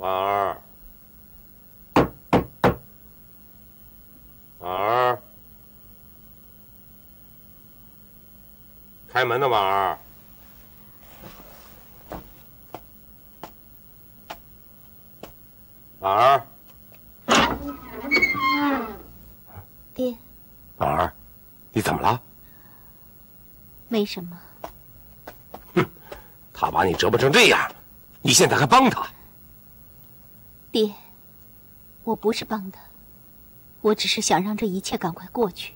婉儿，婉儿，开门呢，婉儿。婉儿，爹，婉儿，你怎么了？没什么。哼他把你折磨成这样，你现在还帮他？爹，我不是帮他，我只是想让这一切赶快过去，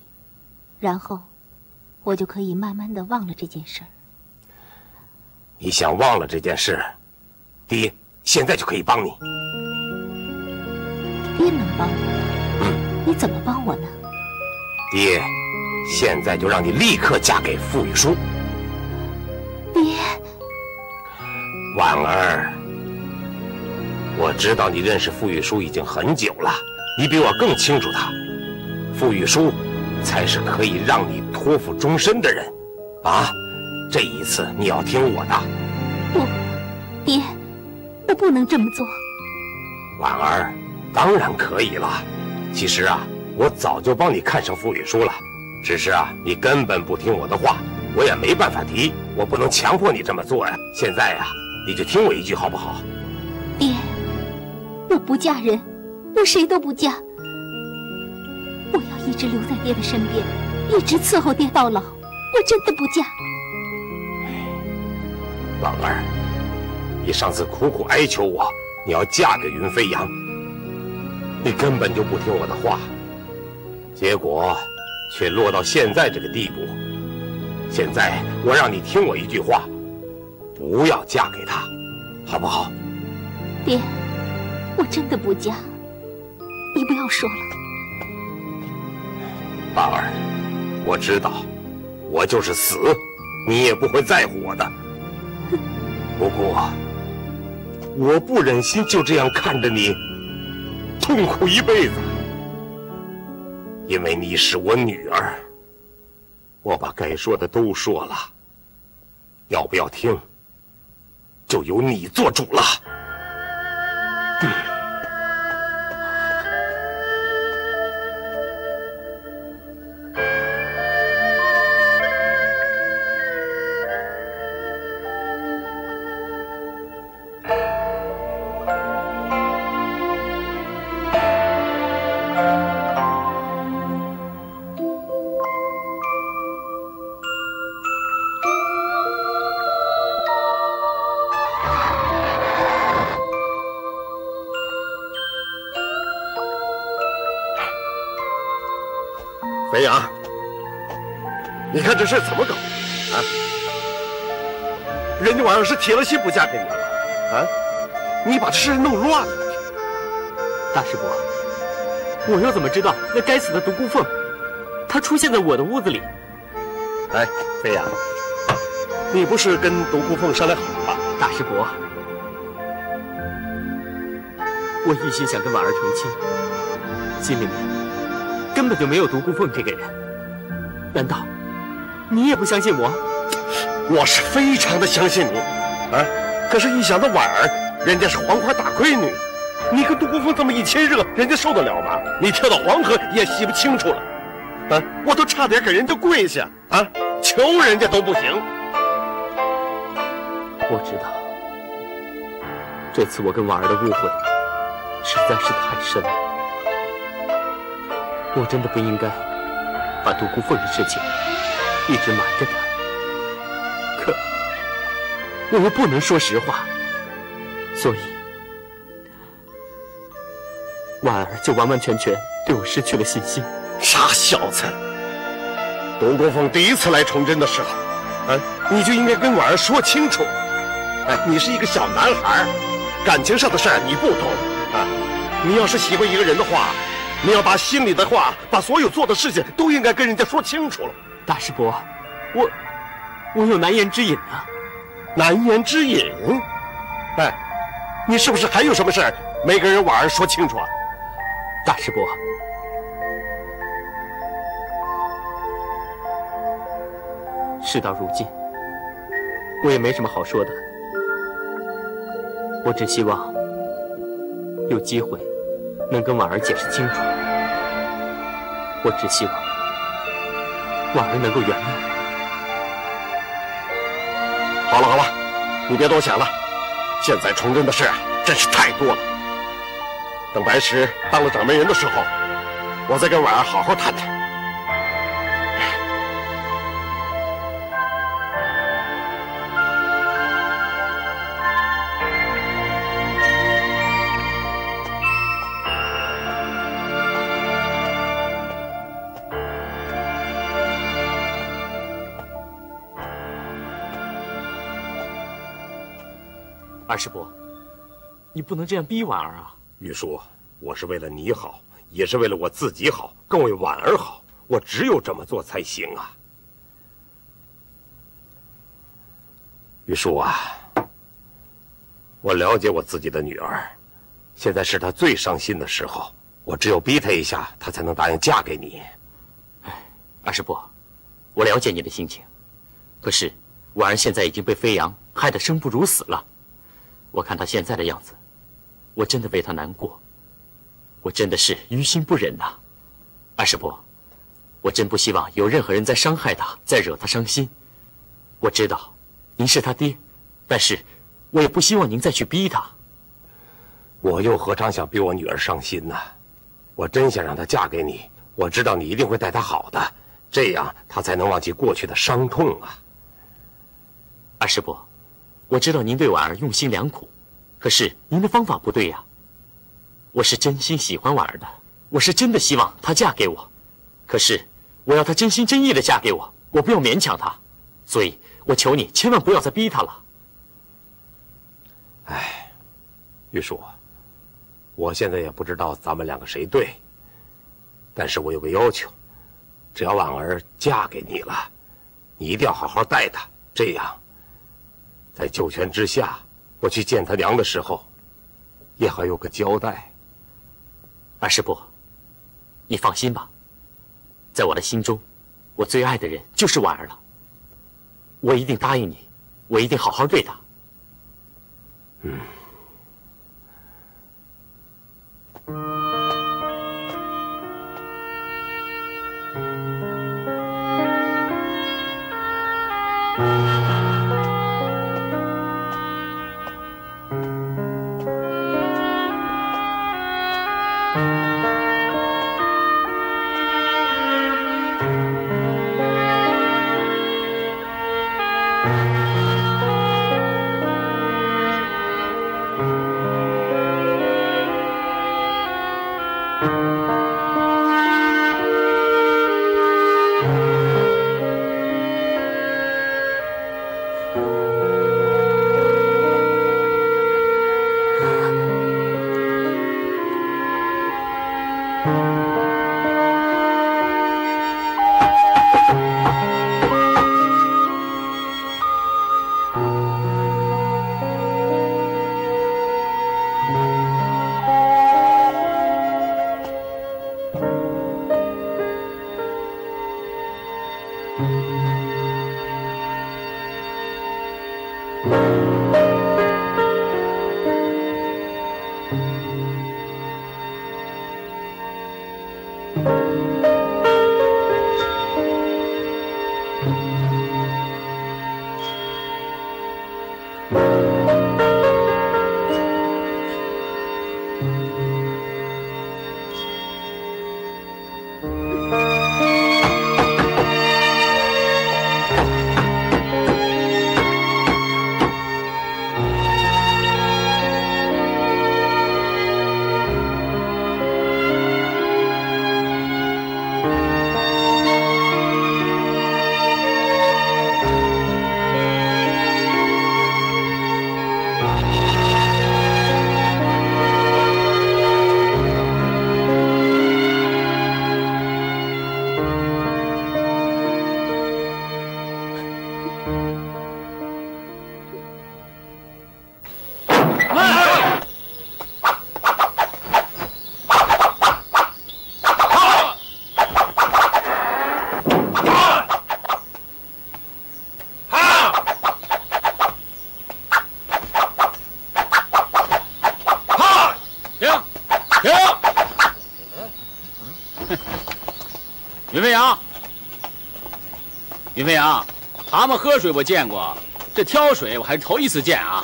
然后我就可以慢慢的忘了这件事儿。你想忘了这件事，爹现在就可以帮你。爹能帮我？你怎么帮我呢？爹，现在就让你立刻嫁给傅玉书。爹，婉儿，我知道你认识傅玉书已经很久了，你比我更清楚他。傅玉书才是可以让你托付终身的人，啊！这一次你要听我的。不，爹，我不能这么做。婉儿。当然可以了。其实啊，我早就帮你看上傅玉书了，只是啊，你根本不听我的话，我也没办法提，我不能强迫你这么做呀。现在呀，你就听我一句好不好？爹，我不嫁人，我谁都不嫁，我要一直留在爹的身边，一直伺候爹到老。我真的不嫁。婉儿，你上次苦苦哀求我，你要嫁给云飞扬。你根本就不听我的话，结果却落到现在这个地步。现在我让你听我一句话，不要嫁给他，好不好？爹，我真的不嫁，你不要说了。婉儿，我知道，我就是死，你也不会在乎我的。不过，我不忍心就这样看着你。痛苦一辈子，因为你是我女儿。我把该说的都说了，要不要听，就由你做主了。你看这事怎么搞啊？人家婉儿是铁了心不嫁给你了啊！你把这事弄乱了。大师伯，我又怎么知道那该死的独孤凤，她出现在我的屋子里？哎，飞扬，你不是跟独孤凤商量好了吗？大师伯，我一心想跟婉儿成亲，心里面。根本就没有独孤凤这个人，难道你也不相信我？我是非常的相信你，啊！可是，一想到婉儿，人家是黄花大闺女，你跟独孤凤这么一亲热，人家受得了吗？你跳到黄河也洗不清楚了，啊！我都差点给人家跪下啊，求人家都不行。我知道，这次我跟婉儿的误会实在是太深了。我真的不应该把独孤凤的事情一直瞒着他，可我又不能说实话，所以婉儿就完完全全对我失去了信心。傻小子！董国凤第一次来崇祯的时候，啊，你就应该跟婉儿说清楚。哎，你是一个小男孩，感情上的事儿你不懂啊。你要是喜欢一个人的话。你要把心里的话，把所有做的事情都应该跟人家说清楚了。大师伯，我我有难言之隐啊。难言之隐？哎，你是不是还有什么事儿没跟人婉儿说清楚啊？大师伯，事到如今，我也没什么好说的。我只希望有机会能跟婉儿解释清楚。我只希望婉儿能够原谅。好了好了，你别多想了。现在崇祯的事啊，真是太多了。等白石当了掌门人的时候，我再跟婉儿好好谈谈。二师伯，你不能这样逼婉儿啊！玉叔，我是为了你好，也是为了我自己好，更为婉儿好。我只有这么做才行啊！玉叔啊，我了解我自己的女儿，现在是她最伤心的时候，我只有逼她一下，她才能答应嫁给你。哎，二师伯，我了解你的心情，可是婉儿现在已经被飞扬害得生不如死了。我看他现在的样子，我真的为他难过，我真的是于心不忍呐，二师伯，我真不希望有任何人再伤害他，再惹他伤心。我知道您是他爹，但是我也不希望您再去逼他。我又何尝想逼我女儿伤心呢？我真想让她嫁给你，我知道你一定会待她好的，这样她才能忘记过去的伤痛啊。二师伯。我知道您对婉儿用心良苦，可是您的方法不对呀。我是真心喜欢婉儿的，我是真的希望她嫁给我，可是我要她真心真意的嫁给我，我不要勉强她，所以我求你千万不要再逼她了。哎，玉树，我现在也不知道咱们两个谁对，但是我有个要求，只要婉儿嫁给你了，你一定要好好待她，这样。在九泉之下，我去见他娘的时候，也好有个交代。二师伯，你放心吧，在我的心中，我最爱的人就是婉儿了。我一定答应你，我一定好好对她。嗯。云飞扬，蛤蟆喝水我见过，这挑水我还是头一次见啊！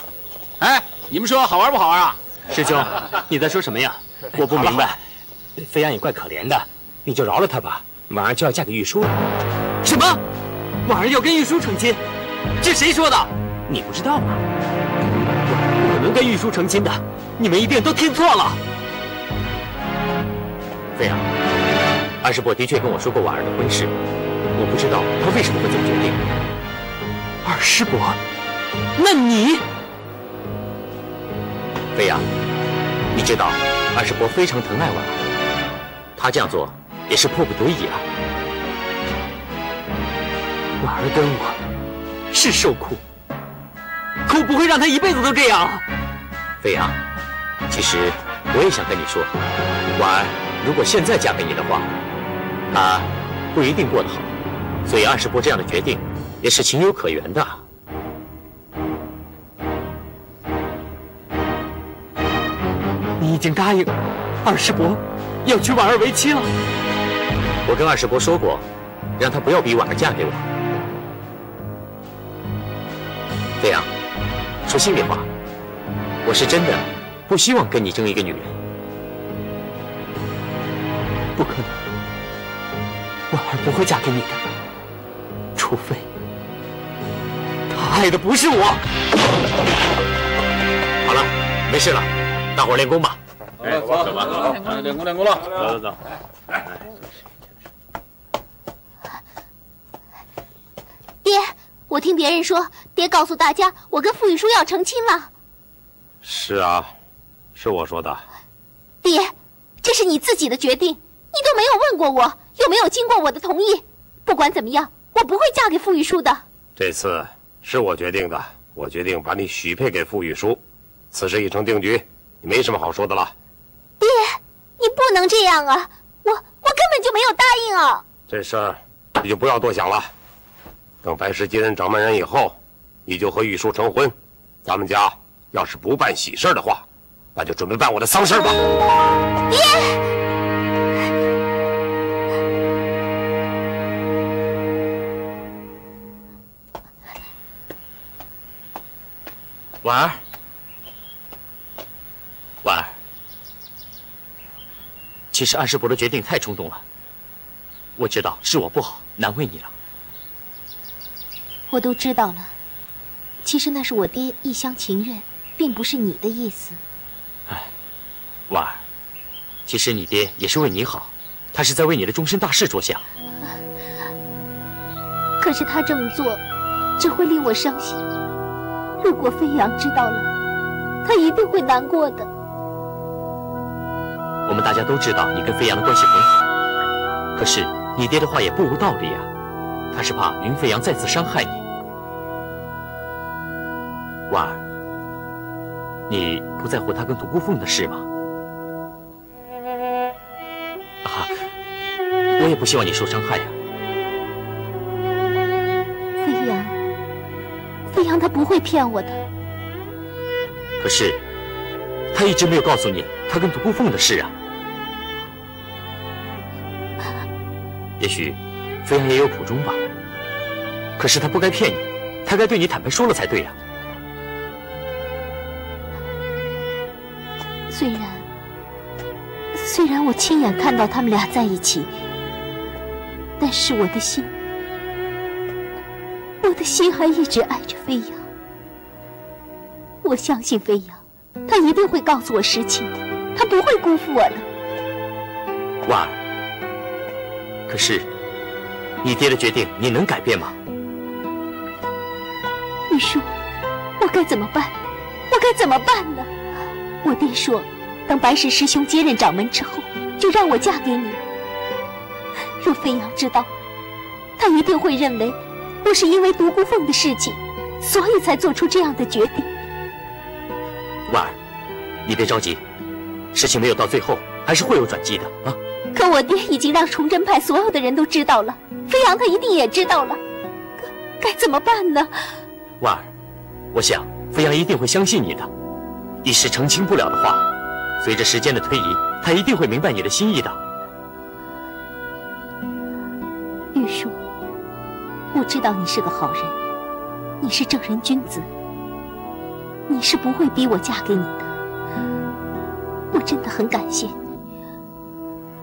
哎，你们说好玩不好玩啊？师兄，你在说什么呀？我不明白。飞扬也怪可怜的，你就饶了他吧。婉儿就要嫁给玉书了。什么？婉儿要跟玉书成亲？这谁说的？你不知道吗？不可能跟玉书成亲的，你们一定都听错了。飞扬，二师伯的确跟我说过婉儿的婚事，我不知道他为什么会这么决定。二师伯，那你？飞扬，你知道二师伯非常疼爱婉儿，他这样做也是迫不得已啊。婉儿跟我是受苦，可我不会让他一辈子都这样。飞扬，其实我也想跟你说，婉儿。如果现在嫁给你的话，她不一定过得好，所以二师伯这样的决定也是情有可原的。你已经答应二师伯要娶婉儿为妻了。我跟二师伯说过，让他不要逼婉儿嫁给我。飞扬，说心里话，我是真的不希望跟你争一个女人。不可能，婉儿不会嫁给你的，除非他爱的不是我。好了，没事了，大伙练功吧。哎，走走吧，练功练功了，走走走。爹，我听别人说，爹告诉大家，我跟傅玉书要成亲了。是啊，是我说的。爹，这是你自己的决定。你都没有问过我，又没有经过我的同意。不管怎么样，我不会嫁给傅玉书的。这次是我决定的，我决定把你许配给傅玉书。此事已成定局，你没什么好说的了。爹，你不能这样啊！我我根本就没有答应啊！这事儿你就不要多想了。等白石接任掌门人以后，你就和玉书成婚。咱们家要是不办喜事的话，那就准备办我的丧事吧。爹。婉儿，婉儿，其实安师伯的决定太冲动了。我知道是我不好，难为你了。我都知道了，其实那是我爹一厢情愿，并不是你的意思。哎，婉儿，其实你爹也是为你好，他是在为你的终身大事着想。可是他这么做，只会令我伤心。如果飞扬知道了，他一定会难过的。我们大家都知道你跟飞扬的关系很好，可是你爹的话也不无道理啊。他是怕云飞扬再次伤害你。婉儿，你不在乎他跟独孤凤的事吗？啊，我也不希望你受伤害呀。会骗我的。可是，他一直没有告诉你他跟独孤凤的事啊。也许，飞扬也有苦衷吧。可是他不该骗你，他该对你坦白说了才对呀。虽然，虽然我亲眼看到他们俩在一起，但是我的心。我的心还一直爱着飞扬，我相信飞扬，他一定会告诉我实情的，他不会辜负我的。婉儿，可是你爹的决定你能改变吗？你说，我该怎么办？我该怎么办呢？我爹说，等白石师兄接任掌门之后，就让我嫁给你。若飞扬知道，他一定会认为。我是因为独孤凤的事情，所以才做出这样的决定。你别着急，事情没有到最后，还是会有转机的啊。可我爹已经让崇祯派所有的人都知道了，飞扬他一定也知道了，该该怎么办呢？婉儿，我想飞扬一定会相信你的。一时澄清不了的话，随着时间的推移，他一定会明白你的心意的。玉树。我知道你是个好人，你是正人君子，你是不会逼我嫁给你的。我真的很感谢你，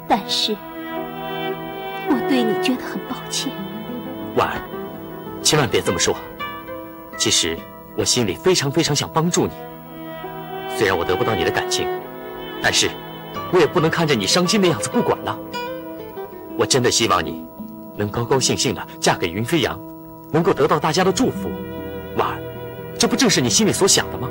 但是我对你觉得很抱歉。婉儿，千万别这么说。其实我心里非常非常想帮助你。虽然我得不到你的感情，但是我也不能看着你伤心的样子不管了。我真的希望你。能高高兴兴的嫁给云飞扬，能够得到大家的祝福，婉儿，这不正是你心里所想的吗？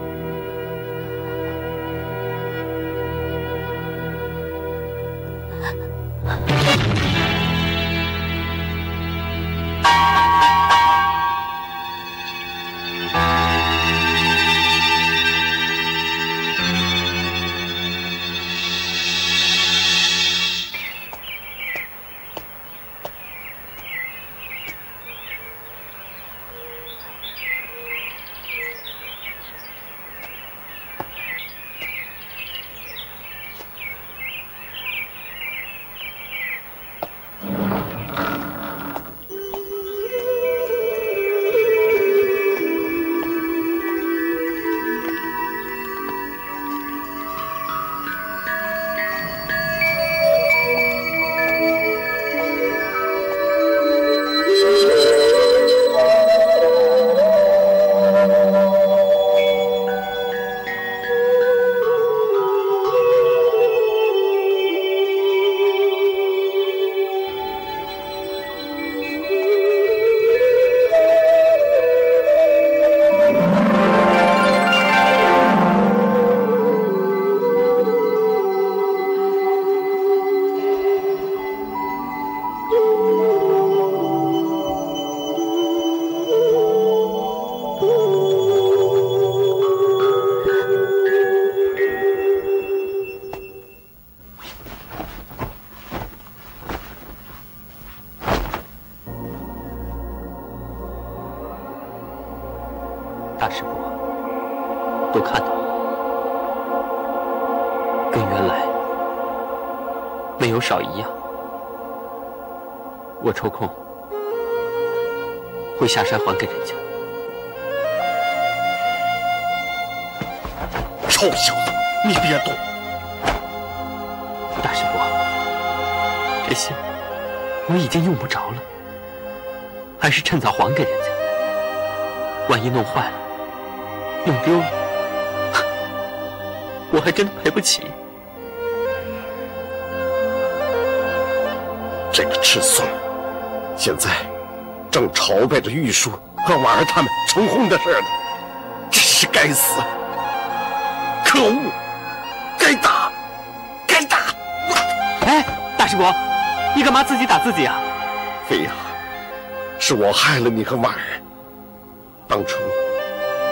少一样。我抽空会下山还给人家。臭小子，你别动！大师伯，这些我已经用不着了，还是趁早还给人家。万一弄坏了，弄丢了，我还真的赔不起。这个赤松，现在正朝拜着玉叔和婉儿他们成婚的事呢，真是该死！可恶！该打，该打！哎，大师伯，你干嘛自己打自己啊？飞扬，是我害了你和婉儿。当初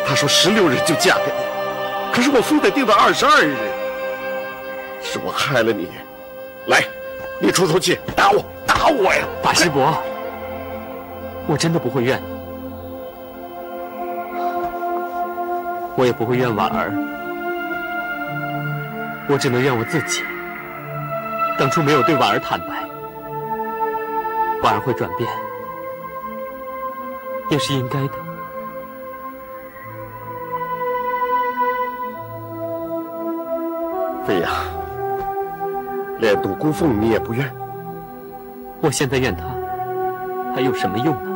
他说十六日就嫁给你，可是我非得定到二十二日，是我害了你。来，你出出气，打我，打我呀！大师伯，我真的不会怨你，我也不会怨婉儿，我只能怨我自己。当初没有对婉儿坦白，婉儿会转变，也是应该的。飞扬，连独孤凤你也不怨，我现在怨他，还有什么用呢？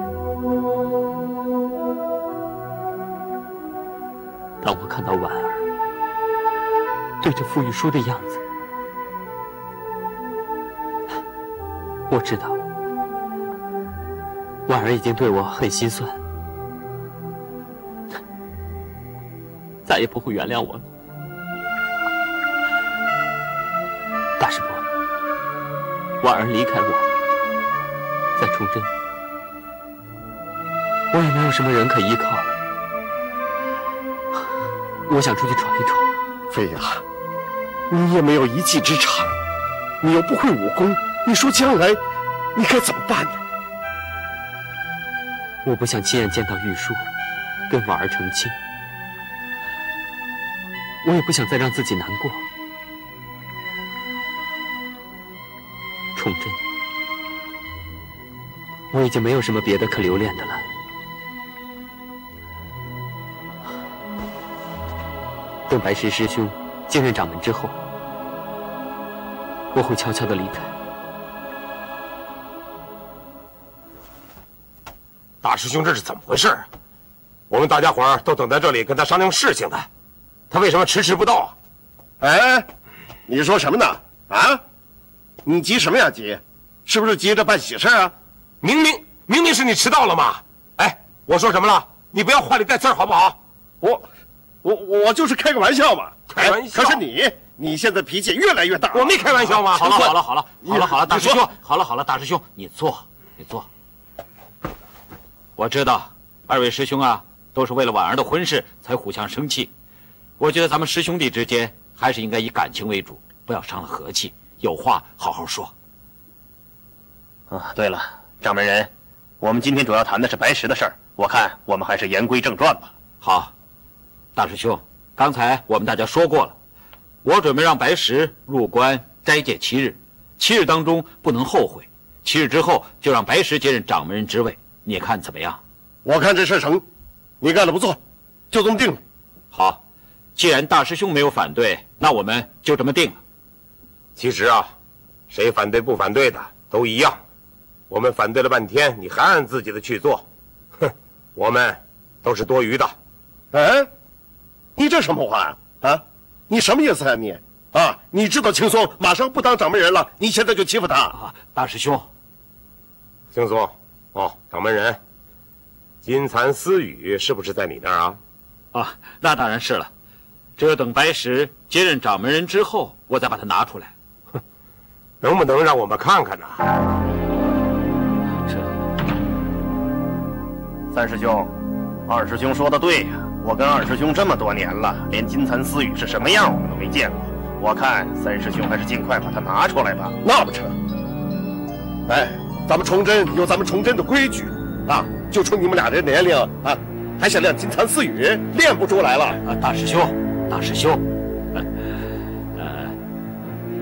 当我看到婉儿对着傅玉书的样子，我知道婉儿已经对我很心酸，再也不会原谅我了。大师伯，婉儿离开我，在崇祯，我也没有什么人可依靠了。我想出去闯一闯。飞扬，你也没有一技之长，你又不会武功，你说将来你该怎么办呢？我不想亲眼见到玉书跟婉儿成亲，我也不想再让自己难过。崇祯，我已经没有什么别的可留恋的了。等白石师兄接任掌门之后，我会悄悄的离开。大师兄，这是怎么回事啊？我们大家伙都等在这里跟他商量事情呢，他为什么迟迟不到啊？哎，你说什么呢？啊，你急什么呀？急，是不是急着办喜事啊？明明明明是你迟到了嘛！哎，我说什么了？你不要话里带刺好不好？我，我我就是开个玩笑嘛。开玩笑？可是你，你现在脾气越来越大。我没开玩笑嘛？好了好了好了好了好了，大师兄，好了好了，大师兄，你坐，你坐。我知道，二位师兄啊，都是为了婉儿的婚事才互相生气。我觉得咱们师兄弟之间还是应该以感情为主，不要伤了和气。有话好好说。啊，对了，掌门人，我们今天主要谈的是白石的事儿，我看我们还是言归正传吧。好，大师兄，刚才我们大家说过了，我准备让白石入关斋戒七日，七日当中不能后悔，七日之后就让白石接任掌门人之位。你看怎么样？我看这事成，你干的不错，就这么定了。好，既然大师兄没有反对，那我们就这么定了。其实啊，谁反对不反对的都一样。我们反对了半天，你还按自己的去做，哼，我们都是多余的。哎，你这什么话啊？啊，你什么意思啊你？啊，你知道轻松马上不当掌门人了，你现在就欺负他啊？大师兄，轻松。哦，掌门人，金蚕丝语是不是在你那儿啊？啊，那当然是了。只有等白石接任掌门人之后，我再把它拿出来。哼，能不能让我们看看呢？三师兄，二师兄说的对呀。我跟二师兄这么多年了，连金蚕丝语是什么样我们都没见过。我看三师兄还是尽快把它拿出来吧。那不成？哎。咱们崇祯有咱们崇祯的规矩，啊，就冲你们俩这年龄啊，还想练金蚕丝语，练不出来了啊！大师兄，大师兄，呃，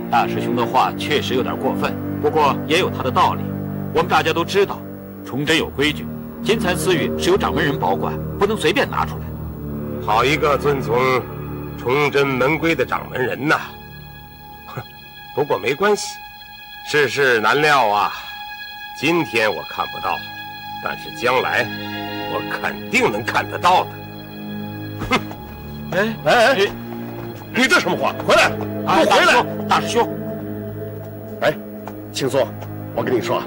大师兄的话确实有点过分，不过也有他的道理。我们大家都知道，崇祯有规矩，金蚕私语是由掌门人保管，不能随便拿出来。好一个遵从崇祯门规的掌门人呐！哼，不过没关系，世事难料啊。今天我看不到，但是将来我肯定能看得到的。哼！哎哎哎！你这什么话？回来！给我回来！大师兄！哎，青松，我跟你说，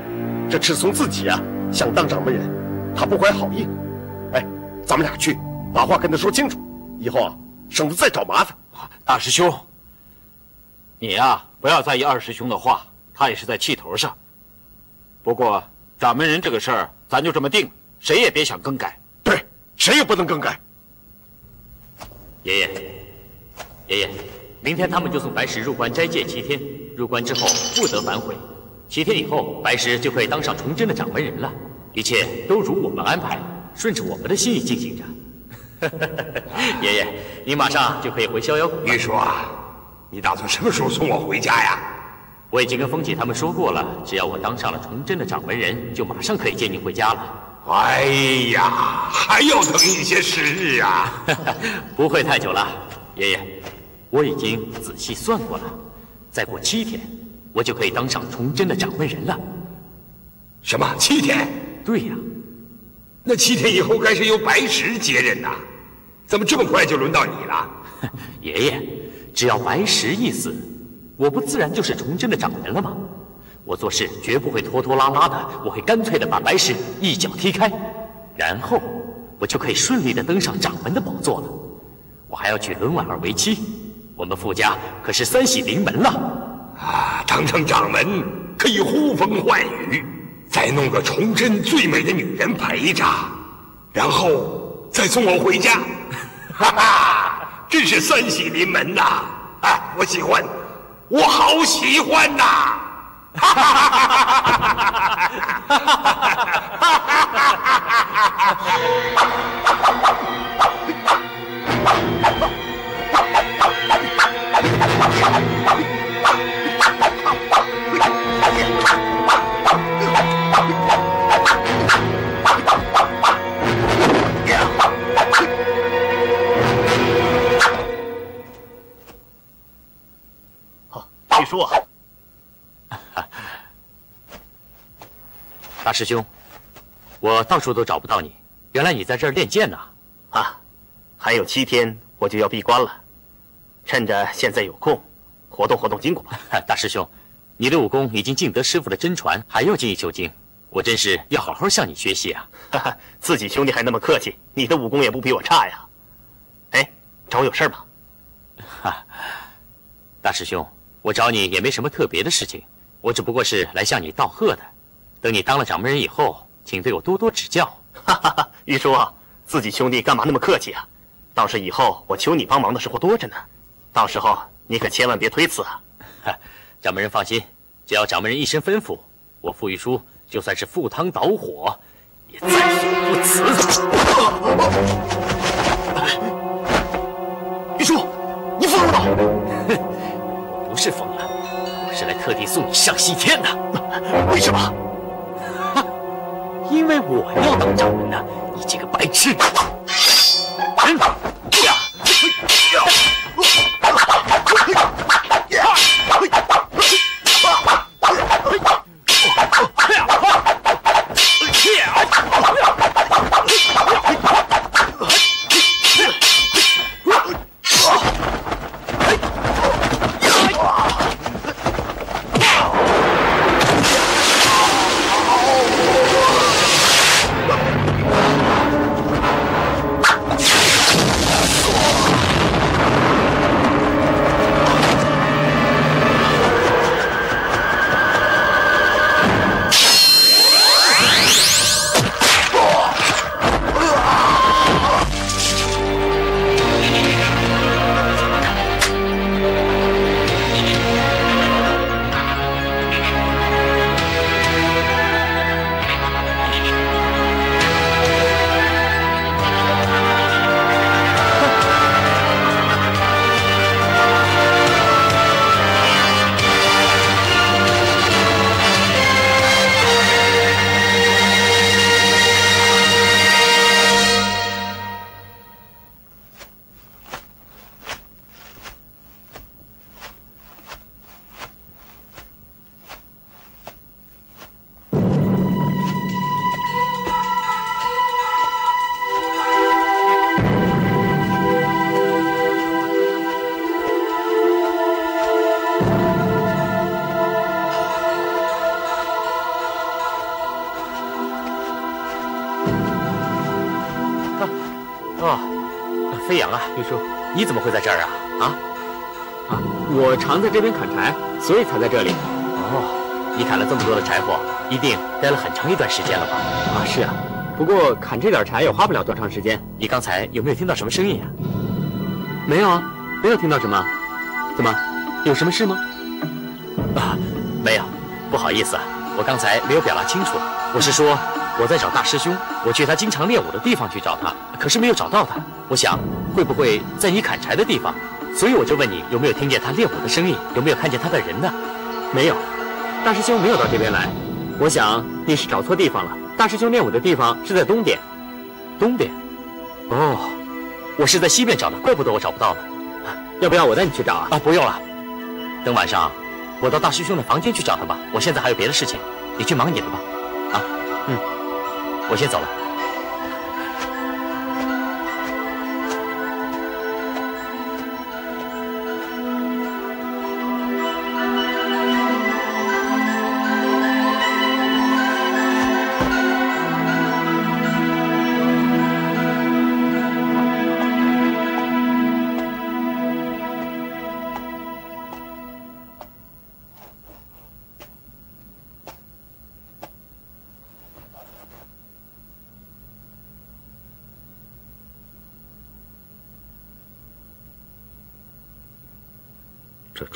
这赤松自己啊想当掌门人，他不怀好意。哎，咱们俩去把话跟他说清楚，以后啊省得再找麻烦。大师兄，你呀不要在意二师兄的话，他也是在气头上。不过，掌门人这个事儿，咱就这么定了，谁也别想更改。对，谁也不能更改。爷爷，爷爷，明天他们就送白石入关斋戒七天，入关之后不得反悔。七天以后，白石就可以当上崇祯的掌门人了。一切都如我们安排，顺着我们的心意进行着。爷爷，你马上就可以回逍遥谷。玉叔啊，你打算什么时候送我回家呀？我已经跟风姐他们说过了，只要我当上了崇祯的掌门人，就马上可以接您回家了。哎呀，还要等一些时日啊！不会太久了，爷爷，我已经仔细算过了，再过七天，我就可以当上崇祯的掌门人了。什么？七天？对呀。那七天以后该是由白石接任呐，怎么这么快就轮到你了？爷爷，只要白石一死。我不自然就是崇祯的掌门了吗？我做事绝不会拖拖拉拉的，我会干脆的把白石一脚踢开，然后我就可以顺利的登上掌门的宝座了。我还要娶伦婉儿为妻，我们傅家可是三喜临门了。啊，当上掌门可以呼风唤雨，再弄个崇祯最美的女人陪着，然后再送我回家，哈哈，真是三喜临门呐！啊，我喜欢。我好喜欢呐！哈哈哈哈哈哈！师兄，我到处都找不到你，原来你在这儿练剑呢。啊，还有七天我就要闭关了，趁着现在有空，活动活动筋骨吧。大师兄，你的武功已经尽得师傅的真传，还要精益求精，我真是要好好向你学习啊！哈哈，自己兄弟还那么客气，你的武功也不比我差呀。哎，找我有事吗？哈，大师兄，我找你也没什么特别的事情，我只不过是来向你道贺的。等你当了掌门人以后，请对我多多指教。哈哈哈，玉叔，自己兄弟干嘛那么客气啊？倒是以后我求你帮忙的时候多着呢，到时候你可千万别推辞啊！掌门人放心，只要掌门人一声吩咐，我傅玉书就算是赴汤蹈火，也在所不辞。玉叔，你疯了吗？我 不是疯了，我是来特地送你上西天的。为什么？因为我要当掌门呢，你这个白痴！嗯你怎么会在这儿啊？啊啊！我常在这边砍柴，所以才在这里。哦，你砍了这么多的柴火，一定待了很长一段时间了吧？啊，是啊。不过砍这点柴也花不了多长时间。你刚才有没有听到什么声音啊？没有啊，没有听到什么。怎么，有什么事吗？啊，没有。不好意思啊，我刚才没有表达清楚。我是说。我在找大师兄，我去他经常练武的地方去找他，可是没有找到他。我想，会不会在你砍柴的地方？所以我就问你有没有听见他练武的声音，有没有看见他的人呢？没有，大师兄没有到这边来。我想你是找错地方了。大师兄练武的地方是在东边。东边？哦，我是在西边找的，怪不得我找不到呢。要不要我带你去找啊？啊，不用了。等晚上，我到大师兄的房间去找他吧。我现在还有别的事情，你去忙你的吧。啊，嗯。我先走了。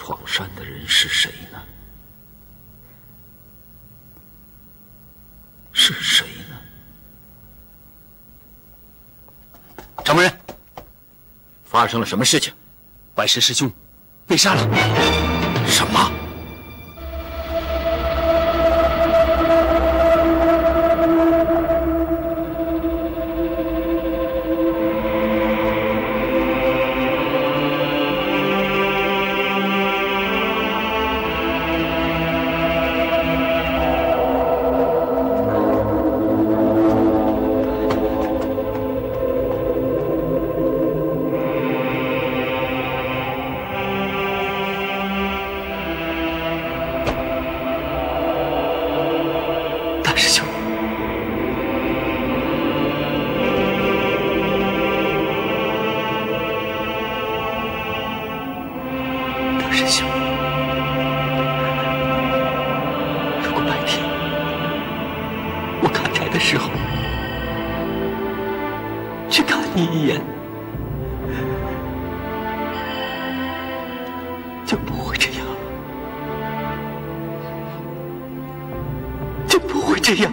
闯山的人是谁呢？是谁呢？掌门人，发生了什么事情？白石师兄被杀了。什么？你一眼，就不会这样，就不会这样。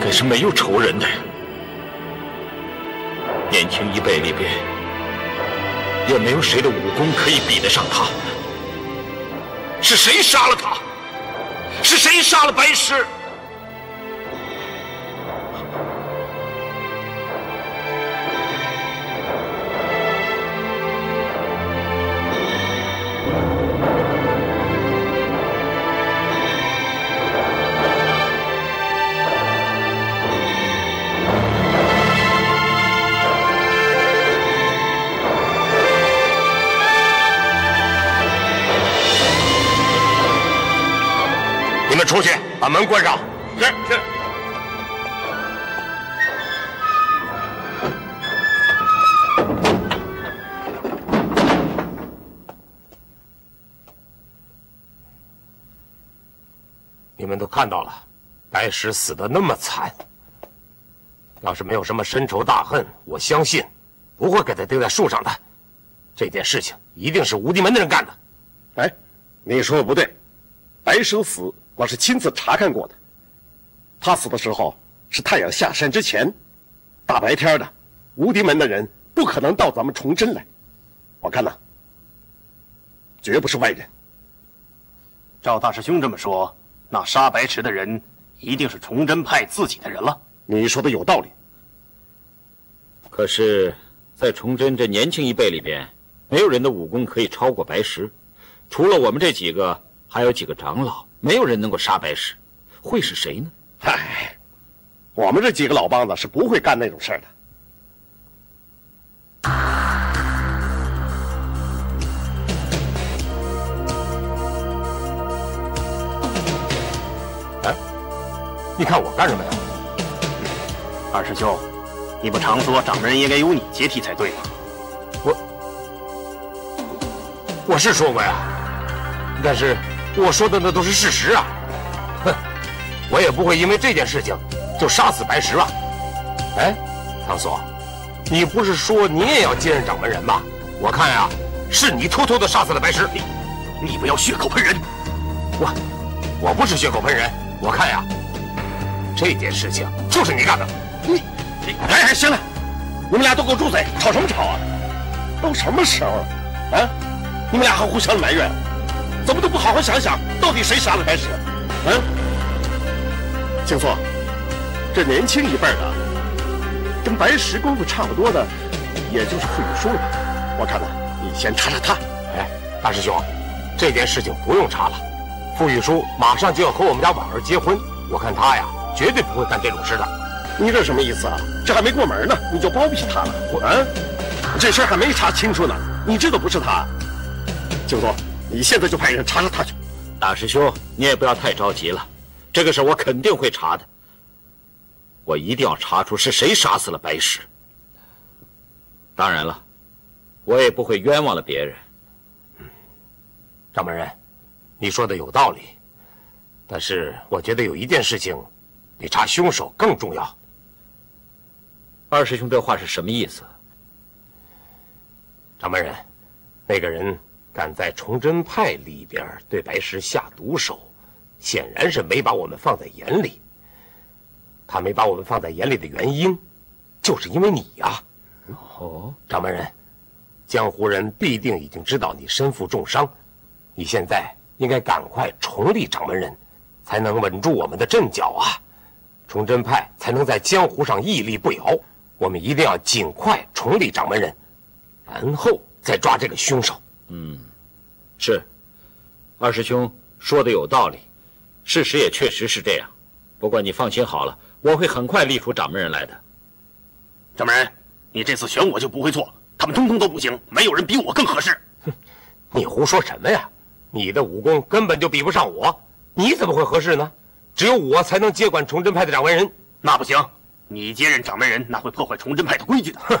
可是没有仇人的呀。年轻一辈里边，也没有谁的武功可以比得上他。是谁杀了他？是谁杀了白石？把门关上。是是。你们都看到了，白石死的那么惨。要是没有什么深仇大恨，我相信不会给他钉在树上的。这件事情一定是无敌门的人干的。哎，你说的不对，白蛇死我是亲自查看过的。他死的时候是太阳下山之前，大白天的，无敌门的人不可能到咱们崇祯来。我看呐，绝不是外人。照大师兄这么说，那杀白池的人一定是崇祯派自己的人了。你说的有道理。可是，在崇祯这年轻一辈里边，没有人的武功可以超过白石。除了我们这几个，还有几个长老，没有人能够杀白石。会是谁呢？嗨，我们这几个老帮子是不会干那种事儿的。哎，你看我干什么呀？二师兄，你不常说掌门人应该由你接替才对吗？我我是说过呀，但是我说的那都是事实啊。哼，我也不会因为这件事情就杀死白石了？哎，唐所，你不是说你也要接任掌门人吗？我看呀，是你偷偷的杀死了白石。你你不要血口喷人！我我不是血口喷人，我看呀，这件事情就是你干的。你你哎哎，行了，你们俩都给我住嘴！吵什么吵啊？都什么时候了？啊？你们俩还互相埋怨，怎么都不好好想想，到底谁杀了白石？嗯？青松，这年轻一辈的，跟白石功夫差不多的，也就是傅雨书了。我看呢，你先查查他。哎，大师兄，这件事情不用查了。傅玉书马上就要和我们家婉儿结婚，我看他呀，绝对不会干这种事的。你这什么意思啊？这还没过门呢，你就包庇他了？我啊，这事还没查清楚呢，你知道不是他？青松，你现在就派人查查他去。大师兄，你也不要太着急了，这个事我肯定会查的。我一定要查出是谁杀死了白石。当然了，我也不会冤枉了别人。掌门人，你说的有道理，但是我觉得有一件事情，比查凶手更重要。二师兄这话是什么意思？掌门人，那个人敢在崇祯派里边对白石下毒手，显然是没把我们放在眼里。他没把我们放在眼里的原因，就是因为你呀。哦，掌门人，江湖人必定已经知道你身负重伤，你现在应该赶快重立掌门人，才能稳住我们的阵脚啊！崇祯派才能在江湖上屹立不摇。我们一定要尽快重立掌门人，然后再抓这个凶手。嗯，是，二师兄说的有道理，事实也确实是这样。不过你放心好了，我会很快立出掌门人来的。掌门人，你这次选我就不会错，他们通通都不行，没有人比我更合适。哼，你胡说什么呀？你的武功根本就比不上我，你怎么会合适呢？只有我才能接管崇祯派的掌门人，那不行。你接任掌门人，那会破坏崇祯派的规矩的。哼，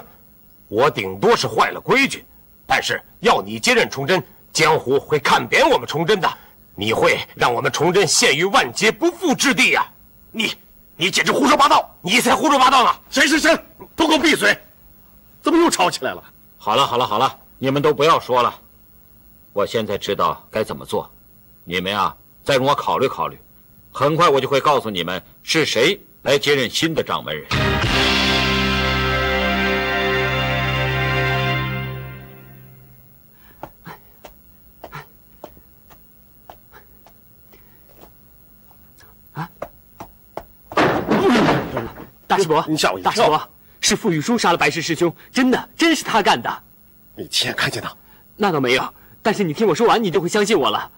我顶多是坏了规矩，但是要你接任崇祯，江湖会看扁我们崇祯的，你会让我们崇祯陷于万劫不复之地呀！你，你简直胡说八道！你才胡说八道呢！谁谁谁，都给我闭嘴！怎么又吵起来了？好了好了好了，你们都不要说了，我现在知道该怎么做，你们啊，再容我考虑考虑，很快我就会告诉你们是谁。来接任新的掌门人。大师伯，你吓我一跳！大师伯，是傅玉书杀了白石师兄，真的，真是他干的。你亲眼看见的？那倒没有，但是你听我说完，你就会相信我了。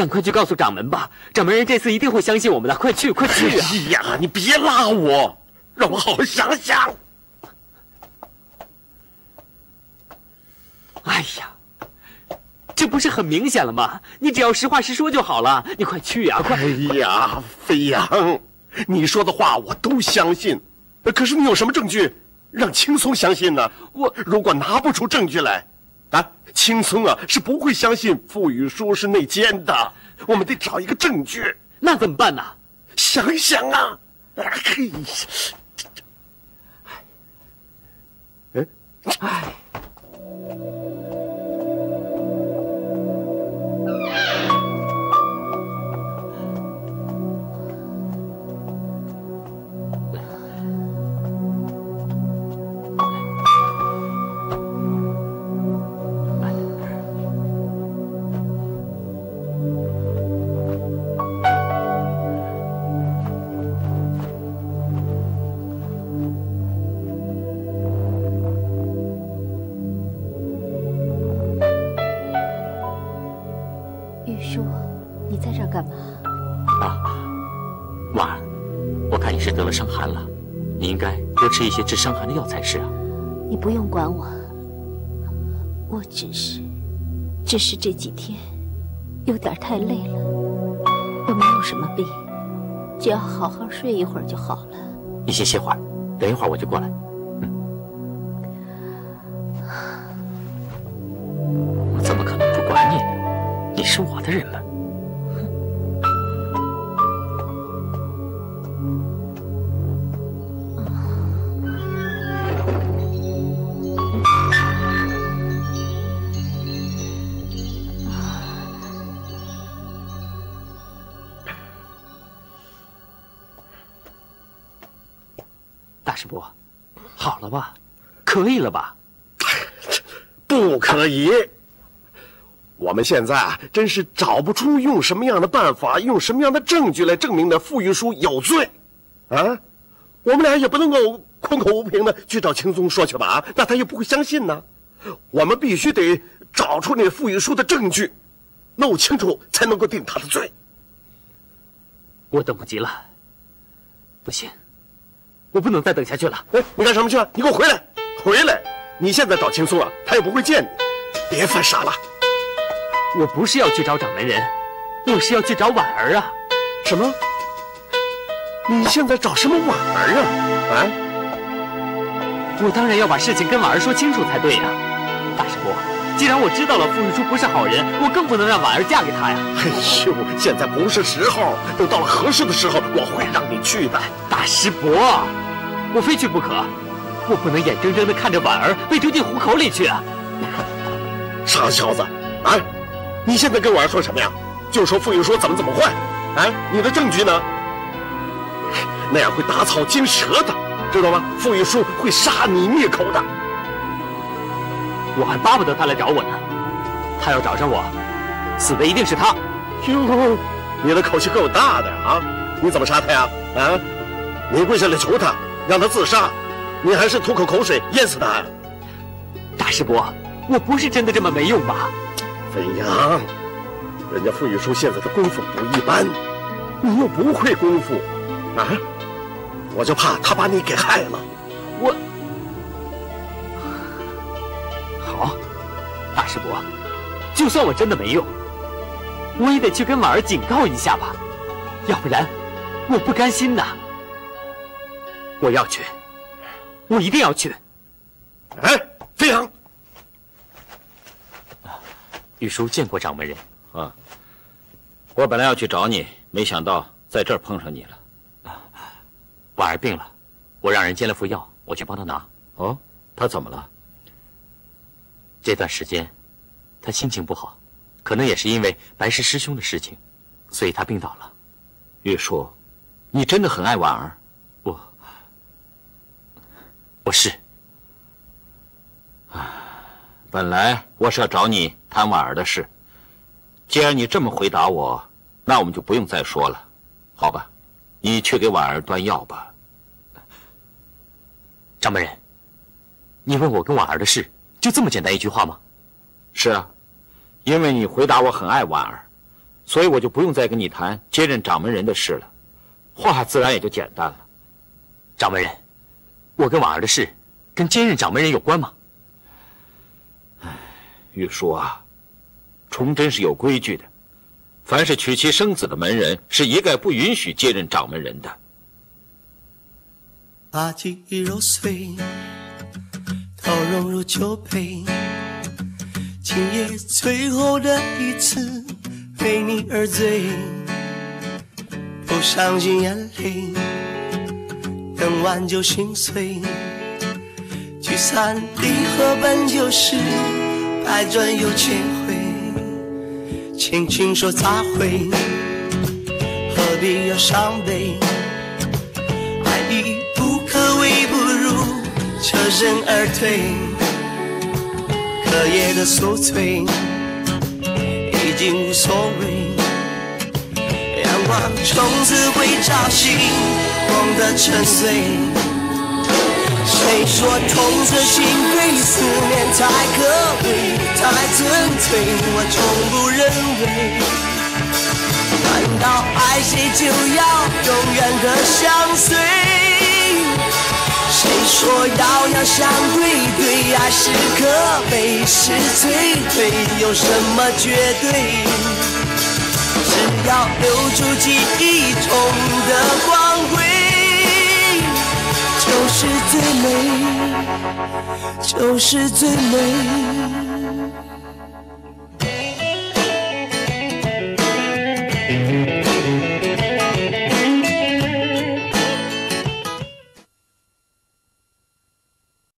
赶快去告诉掌门吧！掌门人这次一定会相信我们的。快去，快去啊！哎呀，你别拉我，让我好好想想。哎呀，这不是很明显了吗？你只要实话实说就好了。你快去呀，快！哎呀，飞扬，你说的话我都相信，可是你有什么证据让青松相信呢？我如果拿不出证据来。啊，青松啊，是不会相信傅雨书是内奸的。我们得找一个证据，那怎么办呢？想想啊，嘿，哎，哎。吃一些治伤寒的药才是啊！你不用管我，我只是，只是这几天有点太累了。我没有什么病，只要好好睡一会儿就好了。你先歇会儿，等一会儿我就过来。们现在啊，真是找不出用什么样的办法，用什么样的证据来证明那傅玉书有罪，啊？我们俩也不能够空口无凭的去找青松说去吧啊，那他又不会相信呢。我们必须得找出那傅玉书的证据，弄清楚才能够定他的罪。我等不及了，不行，我不能再等下去了。哎，你干什么去啊？你给我回来，回来！你现在找青松啊，他又不会见你，别犯傻了。我不是要去找掌门人，我是要去找婉儿啊！什么？你现在找什么婉儿啊？啊？我当然要把事情跟婉儿说清楚才对呀！大师伯，既然我知道了傅玉珠不是好人，我更不能让婉儿嫁给他呀！哎呦，现在不是时候，等到了合适的时候，我会让你去的。大师伯，我非去不可，我不能眼睁睁的看着婉儿被丢进虎口里去啊！傻小子，啊！你现在跟我儿说什么呀？就说傅玉书怎么怎么坏，哎，你的证据呢？那样会打草惊蛇的，知道吗？傅玉书会杀你灭口的。我还巴不得他来找我呢，他要找上我，死的一定是他。哟，你的口气够大的啊！你怎么杀他呀？啊，你跪下来求他，让他自杀，你还是吐口口水淹死他呀？大师伯，我不是真的这么没用吧？飞扬，人家傅玉书现在的功夫不一般，你又不会功夫，啊，我就怕他把你给害了。我，好，大师伯，就算我真的没用，我也得去跟婉儿警告一下吧，要不然我不甘心呐。我要去，我一定要去。哎，飞扬。玉书见过掌门人，啊，我本来要去找你，没想到在这儿碰上你了。婉儿病了，我让人煎了副药，我去帮她拿。哦，她怎么了？这段时间，她心情不好，可能也是因为白石师兄的事情，所以她病倒了。玉书，你真的很爱婉儿？我，我是。本来我是要找你谈婉儿的事，既然你这么回答我，那我们就不用再说了，好吧？你去给婉儿端药吧。掌门人，你问我跟婉儿的事，就这么简单一句话吗？是啊，因为你回答我很爱婉儿，所以我就不用再跟你谈接任掌门人的事了，话自然也就简单了。掌门人，我跟婉儿的事，跟接任掌门人有关吗？玉书啊，崇祯是有规矩的，凡是娶妻生子的门人，是一概不允许接任掌门人的。八几揉碎，桃融入酒杯，今夜最后的一次为你而醉，不伤心眼泪，等完就心碎，聚散离合本就是。百转又千回，轻轻说再会，何必要伤悲？爱已不可为，不如侧身而退。隔夜的琐碎已经无所谓，阳光从此会照醒梦的沉睡。谁说痛彻心扉，思念太可贵，太纯粹？我从不认为。难道爱谁就要永远的相随？谁说遥遥相对，对爱是可悲，是最对，有什么绝对？只要留住记忆中的光。就是最美，就是最美。